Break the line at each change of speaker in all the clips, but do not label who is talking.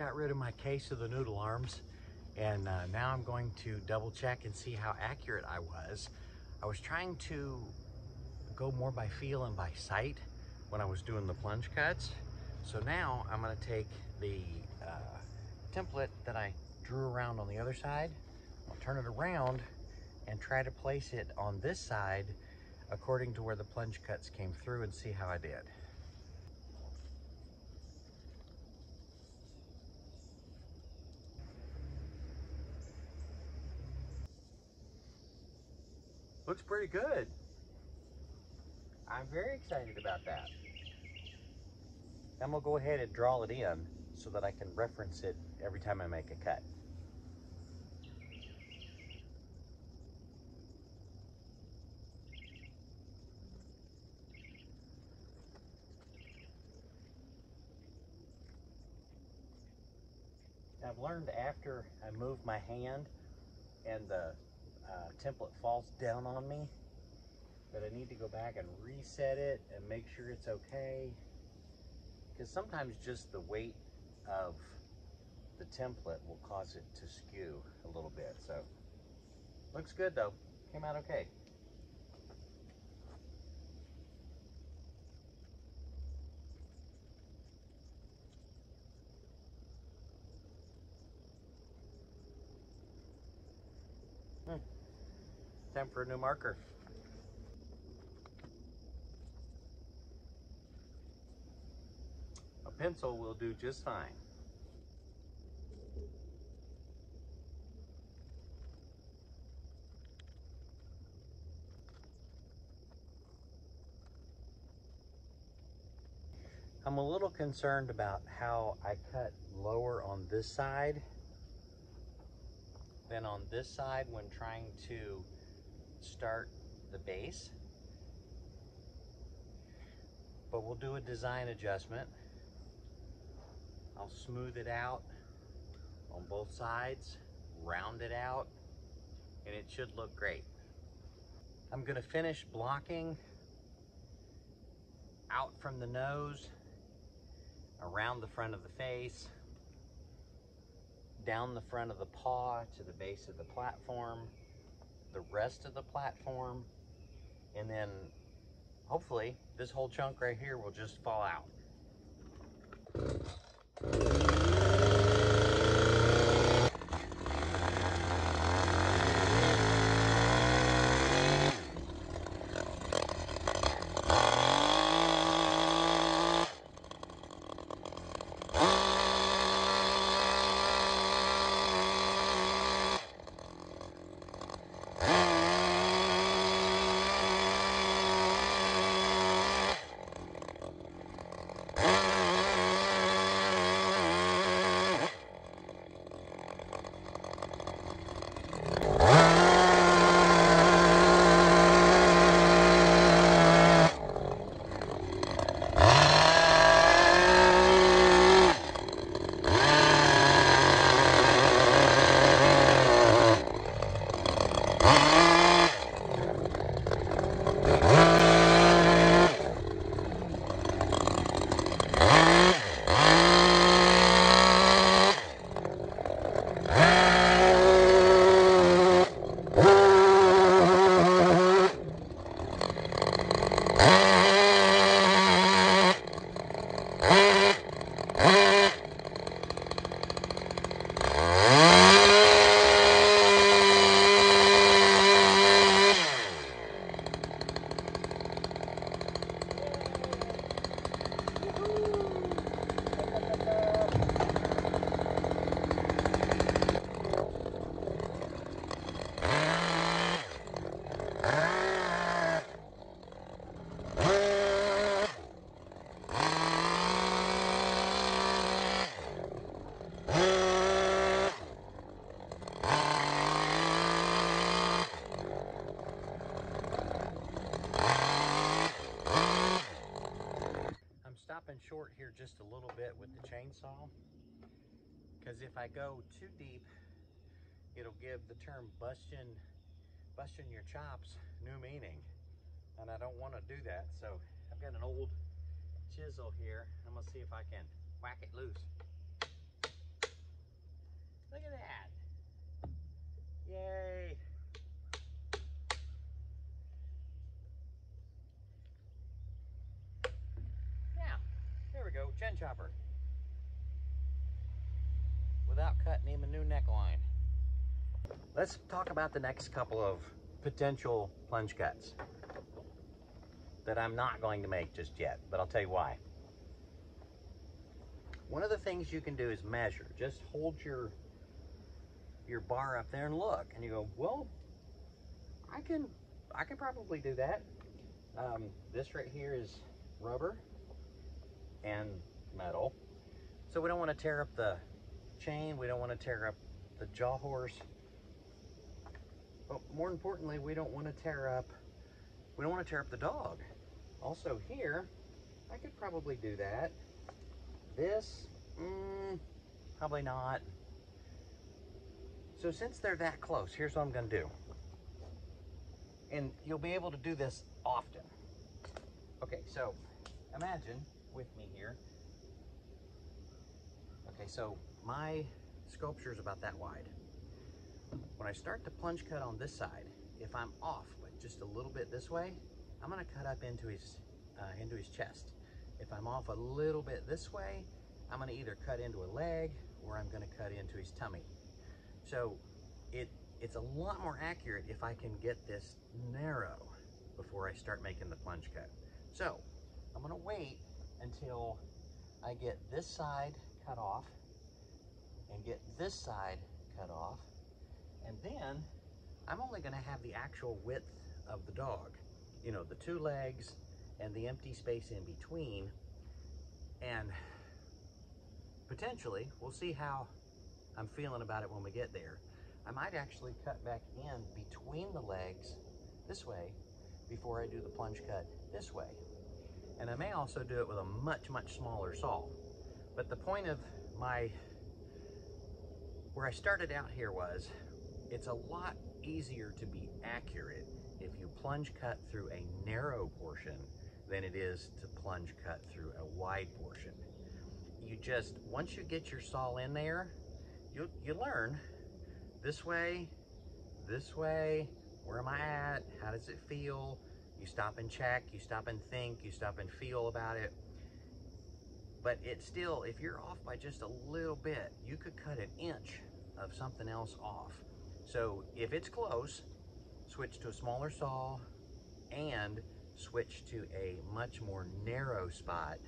got rid of my case of the noodle arms and uh, now I'm going to double check and see how accurate I was. I was trying to go more by feel and by sight when I was doing the plunge cuts. So now I'm gonna take the uh, template that I drew around on the other side, I'll turn it around and try to place it on this side according to where the plunge cuts came through and see how I did. Looks pretty good. I'm very excited about that. I'm gonna go ahead and draw it in so that I can reference it every time I make a cut. I've learned after I move my hand and the uh, template falls down on me that I need to go back and reset it and make sure it's okay. Because sometimes just the weight of the template will cause it to skew a little bit. So looks good though, came out okay. Time for a new marker. A pencil will do just fine. I'm a little concerned about how I cut lower on this side than on this side when trying to start the base. But we'll do a design adjustment. I'll smooth it out on both sides, round it out, and it should look great. I'm gonna finish blocking out from the nose, around the front of the face, down the front of the paw to the base of the platform, the rest of the platform, and then hopefully this whole chunk right here will just fall out. just a little bit with the chainsaw because if I go too deep, it'll give the term busting, busting your chops new meaning. And I don't want to do that. So I've got an old chisel here. I'm going to see if I can whack it loose. Look at that. Yay. chopper without cutting him a new neckline. Let's talk about the next couple of potential plunge cuts that I'm not going to make just yet, but I'll tell you why. One of the things you can do is measure. Just hold your your bar up there and look, and you go, well, I can, I can probably do that. Um, this right here is rubber, and metal. So we don't want to tear up the chain, we don't want to tear up the jaw horse. But more importantly, we don't want to tear up we don't want to tear up the dog. Also here, I could probably do that. This, mm, probably not. So since they're that close, here's what I'm gonna do. And you'll be able to do this often. Okay, so imagine with me here. Okay, so my sculpture is about that wide. When I start the plunge cut on this side, if I'm off like just a little bit this way, I'm gonna cut up into his, uh, into his chest. If I'm off a little bit this way, I'm gonna either cut into a leg or I'm gonna cut into his tummy. So it it's a lot more accurate if I can get this narrow before I start making the plunge cut. So I'm gonna wait until I get this side cut off and get this side cut off. And then I'm only gonna have the actual width of the dog. You know, the two legs and the empty space in between. And potentially, we'll see how I'm feeling about it when we get there. I might actually cut back in between the legs this way before I do the plunge cut this way. And I may also do it with a much, much smaller saw. But the point of my, where I started out here was, it's a lot easier to be accurate if you plunge cut through a narrow portion than it is to plunge cut through a wide portion. You just, once you get your saw in there, you, you learn this way, this way, where am I at? How does it feel? You stop and check, you stop and think, you stop and feel about it. But it's still, if you're off by just a little bit, you could cut an inch of something else off. So if it's close, switch to a smaller saw and switch to a much more narrow spot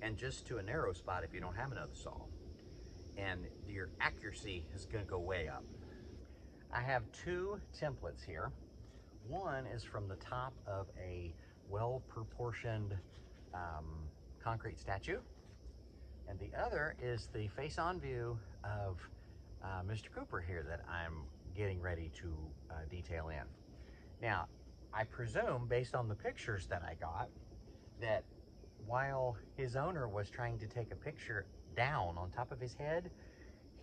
and just to a narrow spot if you don't have another saw. And your accuracy is gonna go way up. I have two templates here. One is from the top of a well-proportioned um, concrete statue. And the other is the face-on view of uh, Mr. Cooper here that I'm getting ready to uh, detail in. Now, I presume, based on the pictures that I got, that while his owner was trying to take a picture down on top of his head,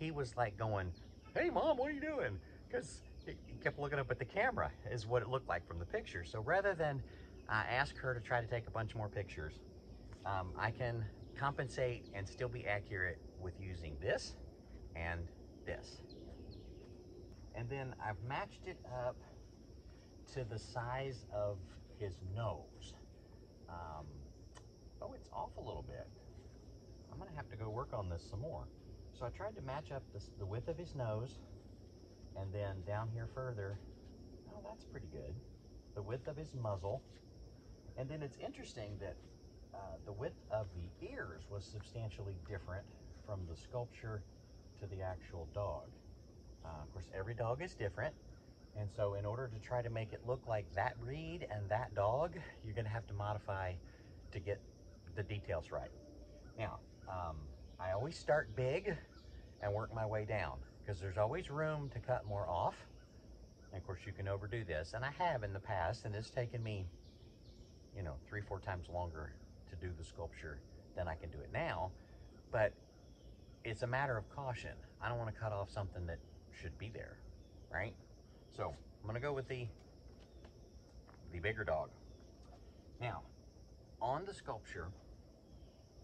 he was like going, hey mom, what are you doing? Because he kept looking up at the camera is what it looked like from the picture. So rather than uh, ask her to try to take a bunch more pictures, um, I can compensate and still be accurate with using this and this. And then I've matched it up to the size of his nose. Um, oh, it's off a little bit. I'm gonna have to go work on this some more. So I tried to match up this, the width of his nose and then down here further, oh, that's pretty good. The width of his muzzle. And then it's interesting that uh, the width of the ears was substantially different from the sculpture to the actual dog. Uh, of course, every dog is different. And so in order to try to make it look like that breed and that dog, you're gonna have to modify to get the details right. Now, um, I always start big and work my way down because there's always room to cut more off. And of course you can overdo this, and I have in the past, and it's taken me, you know, three, four times longer to do the sculpture than I can do it now. But it's a matter of caution. I don't want to cut off something that should be there, right? So I'm gonna go with the, the bigger dog. Now, on the sculpture,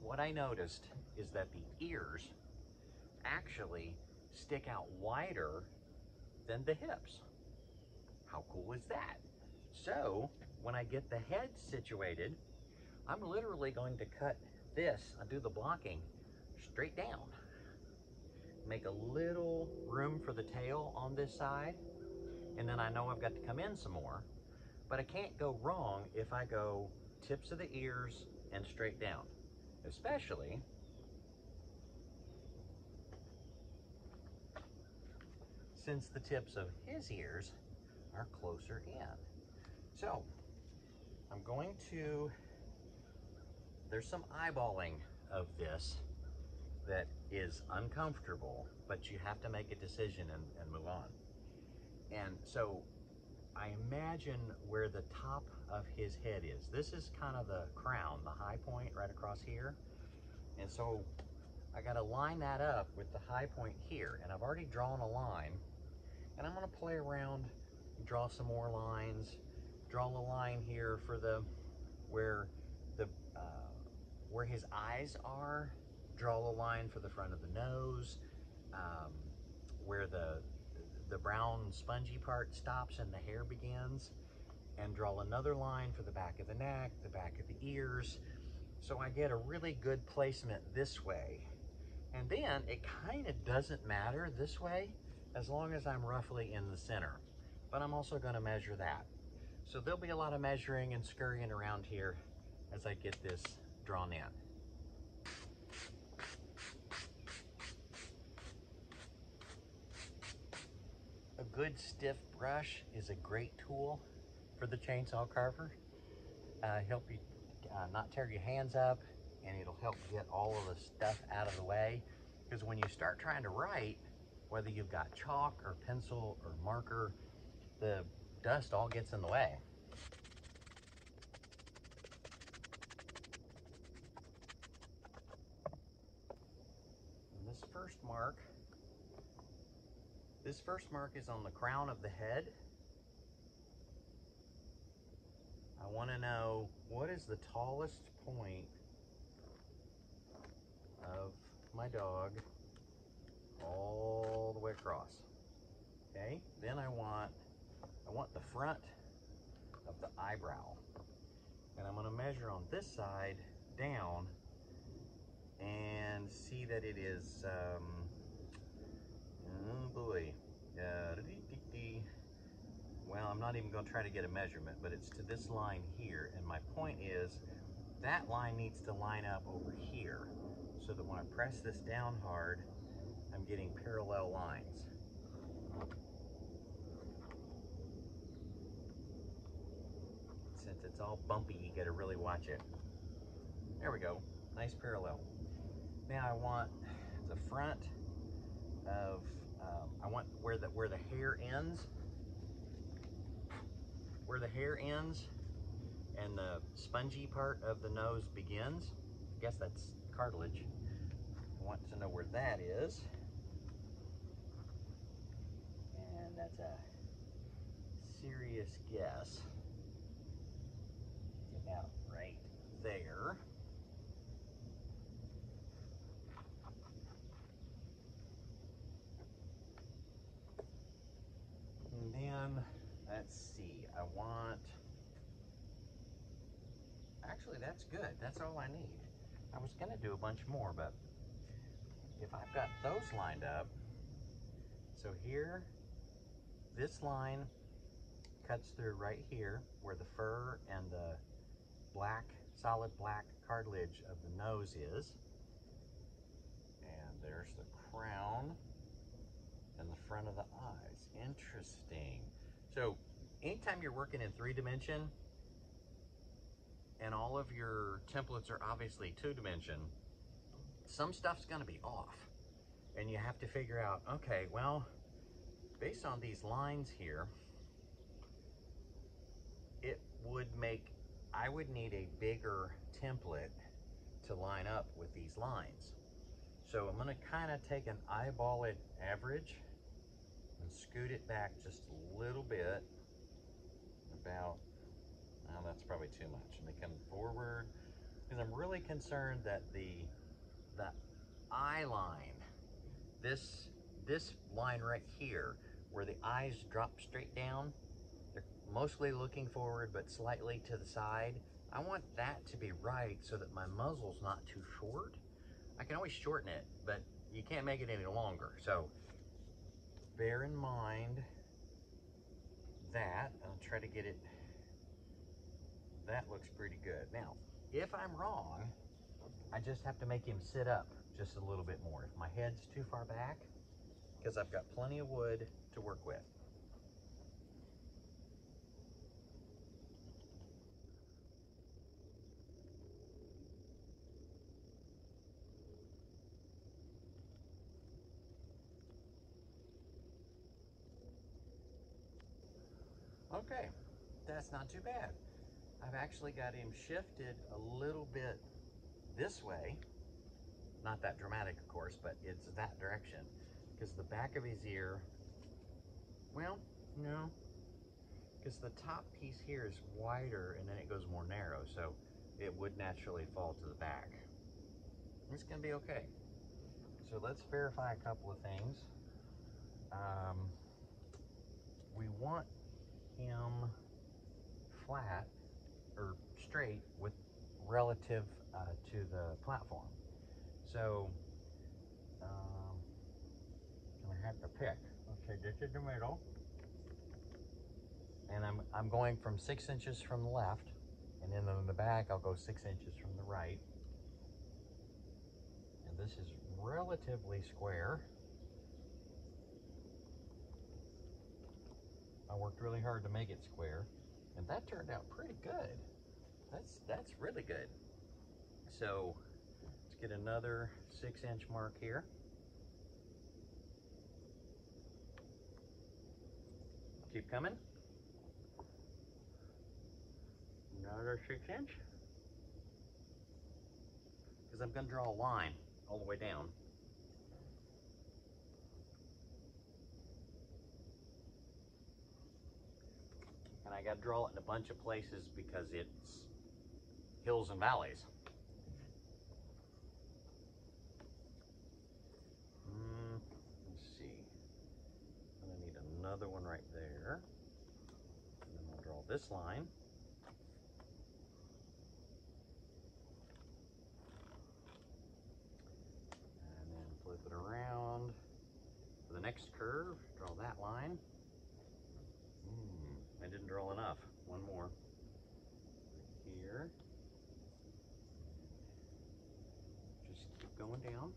what I noticed is that the ears actually stick out wider than the hips. How cool is that? So when I get the head situated, I'm literally going to cut this, I do the blocking straight down. make a little room for the tail on this side. And then I know I've got to come in some more. But I can't go wrong if I go tips of the ears and straight down. Especially since the tips of his ears are closer in. So I'm going to, there's some eyeballing of this that is uncomfortable, but you have to make a decision and, and move on. And so I imagine where the top of his head is. This is kind of the crown, the high point right across here. And so I got to line that up with the high point here. And I've already drawn a line. And I'm going to play around, draw some more lines, draw a line here for the, where where his eyes are, draw a line for the front of the nose, um, where the, the brown spongy part stops and the hair begins, and draw another line for the back of the neck, the back of the ears. So I get a really good placement this way. And then it kind of doesn't matter this way as long as I'm roughly in the center. But I'm also gonna measure that. So there'll be a lot of measuring and scurrying around here as I get this drawn in. A good stiff brush is a great tool for the chainsaw carver. Uh, help you uh, not tear your hands up and it'll help get all of the stuff out of the way. Because when you start trying to write, whether you've got chalk or pencil or marker, the dust all gets in the way. And this first mark, this first mark is on the crown of the head. I want to know what is the tallest point of my dog all the way across. Okay, then I want I want the front of the eyebrow. And I'm gonna measure on this side down and see that it is, um, oh boy, uh, well, I'm not even gonna try to get a measurement, but it's to this line here. And my point is that line needs to line up over here so that when I press this down hard, I'm getting parallel lines. Since it's all bumpy, you gotta really watch it. There we go, nice parallel. Now I want the front of, um, I want where the, where the hair ends, where the hair ends and the spongy part of the nose begins. I guess that's cartilage. I want to know where that is. And that's a serious guess. About right there. Then, let's see, I want, actually that's good, that's all I need. I was gonna do a bunch more, but if I've got those lined up, so here, this line cuts through right here where the fur and the black, solid black cartilage of the nose is. And there's the crown and the front of the eyes. Interesting. So anytime you're working in three dimension and all of your templates are obviously two dimension, some stuff's gonna be off. And you have to figure out, okay, well, based on these lines here, it would make, I would need a bigger template to line up with these lines. So I'm gonna kind of take an eyeball it average and scoot it back just a little bit, about, oh, that's probably too much. And they come forward, because I'm really concerned that the, the eye line, this, this line right here, where the eyes drop straight down, they're mostly looking forward, but slightly to the side. I want that to be right so that my muzzle's not too short. I can always shorten it, but you can't make it any longer. So bear in mind that. I'll try to get it. That looks pretty good. Now, if I'm wrong, I just have to make him sit up just a little bit more. If my head's too far back, because I've got plenty of wood to work with. Okay, that's not too bad. I've actually got him shifted a little bit this way. Not that dramatic, of course, but it's that direction. Because the back of his ear, well, no. Because the top piece here is wider and then it goes more narrow, so it would naturally fall to the back. It's gonna be okay. So let's verify a couple of things. Um, we want him flat or straight with relative uh, to the platform. So um, I have to pick. Okay, this is the middle. And I'm, I'm going from six inches from the left and then in the back I'll go six inches from the right. And this is relatively square. I worked really hard to make it square and that turned out pretty good. That's, that's really good. So let's get another six inch mark here. Keep coming. Another six inch. Because I'm going to draw a line all the way down. I got to draw it in a bunch of places because it's hills and valleys. Mm, let's see. I'm going to need another one right there. And then I'll draw this line. And then flip it around. For the next curve, draw that line. Mm, I didn't draw enough. One more. Right here. Just keep going down.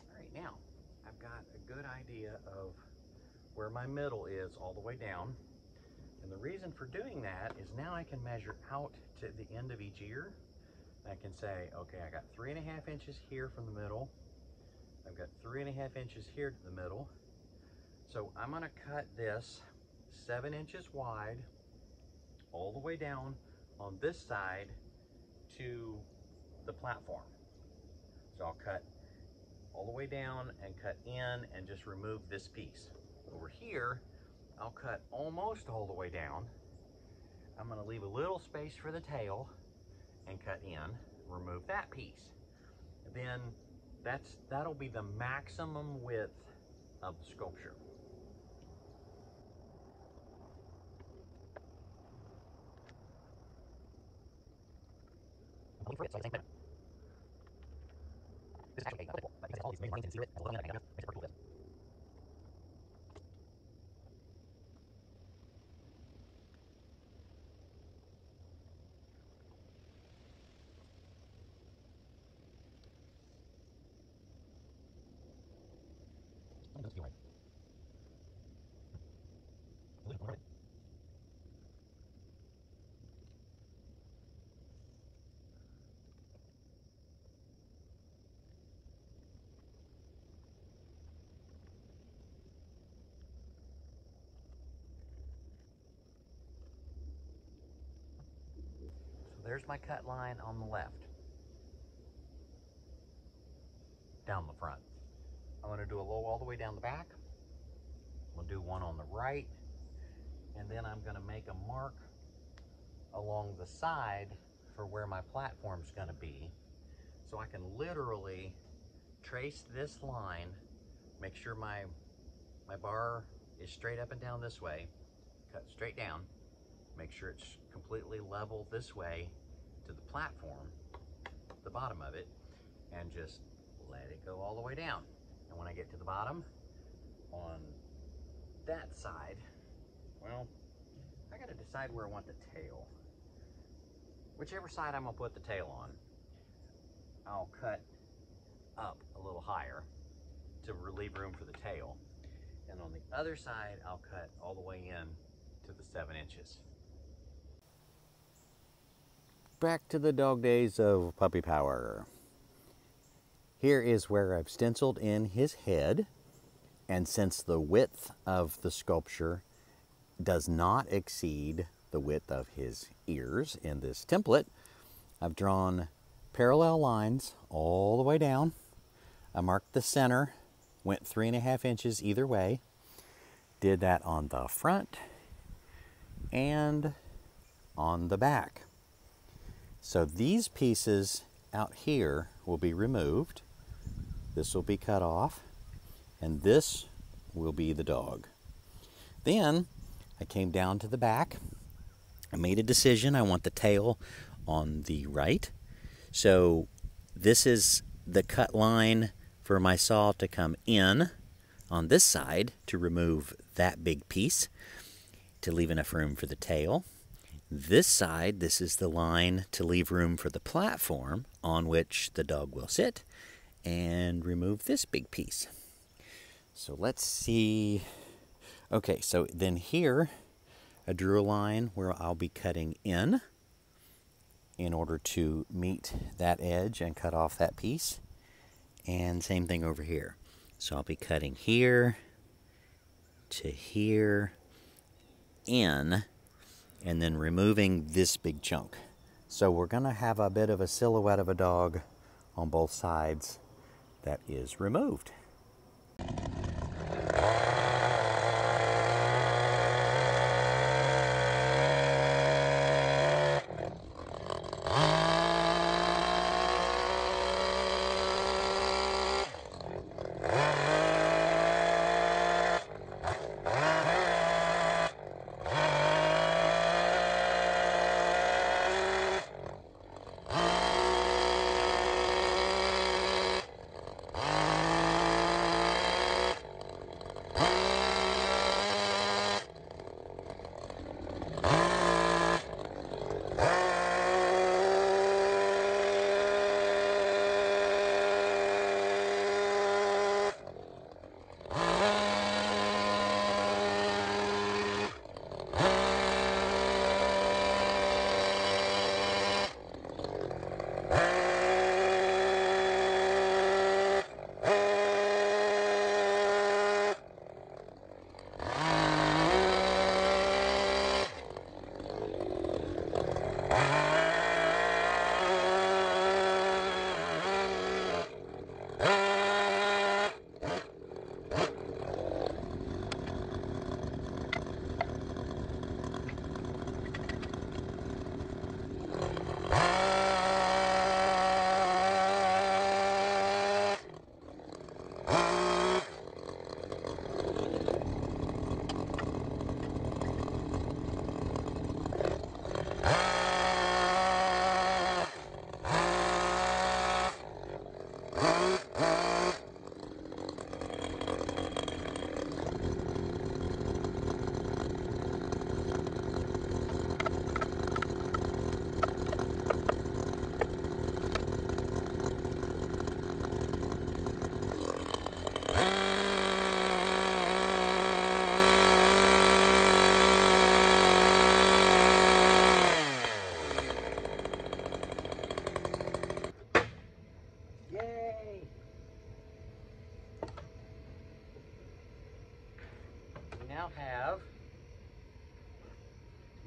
All right, now I've got a good idea of where my middle is all the way down. And the reason for doing that is now I can measure out to the end of each ear. I can say, okay, I got three and a half inches here from the middle. I've got three and a half inches here to the middle. So I'm gonna cut this seven inches wide all the way down on this side to the platform. So I'll cut all the way down and cut in and just remove this piece. Over here, I'll cut almost all the way down. I'm gonna leave a little space for the tail and cut in, remove that piece. Then that's that'll be the maximum width of the sculpture. So there's my cut line on the left. Down the front. I'm gonna do a low all the way down the back. Gonna do one on the right. And then I'm gonna make a mark along the side for where my platform's gonna be. So I can literally trace this line, make sure my, my bar is straight up and down this way. Cut straight down. Make sure it's completely level this way to the platform, the bottom of it, and just let it go all the way down. And when I get to the bottom, on that side, well, I gotta decide where I want the tail. Whichever side I'm gonna put the tail on, I'll cut up a little higher to relieve room for the tail. And on the other side, I'll cut all the way in to the seven inches. Back to the dog days of puppy power. Here is where I've stenciled in his head. And since the width of the sculpture does not exceed the width of his ears in this template, I've drawn parallel lines all the way down. I marked the center, went three and a half inches either way. Did that on the front and on the back. So these pieces out here will be removed. This will be cut off and this will be the dog. Then I came down to the back. I made a decision. I want the tail on the right. So this is the cut line for my saw to come in on this side to remove that big piece to leave enough room for the tail. This side, this is the line to leave room for the platform on which the dog will sit and remove this big piece. So let's see. Okay, so then here I drew a line where I'll be cutting in in order to meet that edge and cut off that piece. And same thing over here. So I'll be cutting here to here in and then removing this big chunk. So we're to have a bit of a silhouette of a dog on both sides that is removed.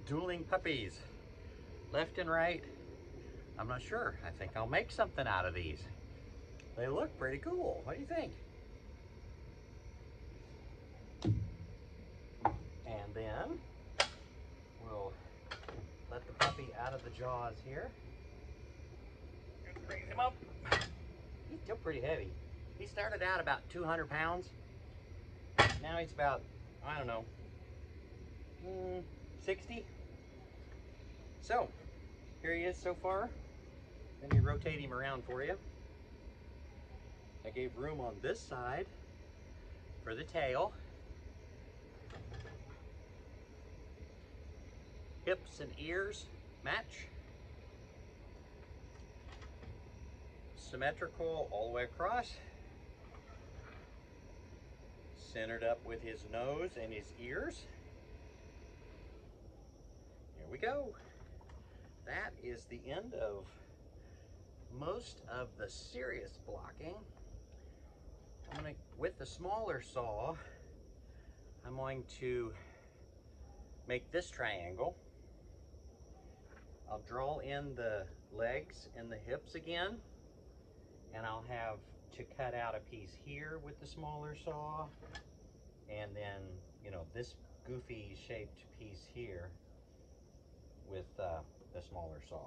Dueling puppies. Left and right. I'm not sure. I think I'll make something out of these. They look pretty cool. What do you think? And then we'll let the puppy out of the jaws here. Raise him up. He's still pretty heavy. He started out about 200 pounds. Now he's about I don't know, mm, 60. So, here he is so far. Let me rotate him around for you. I gave room on this side for the tail. Hips and ears match. Symmetrical all the way across. Centered up with his nose and his ears. Here we go. That is the end of most of the serious blocking. I'm gonna, with the smaller saw, I'm going to make this triangle. I'll draw in the legs and the hips again, and I'll have to cut out a piece here with the smaller saw, and then, you know, this goofy shaped piece here with uh, the smaller saw.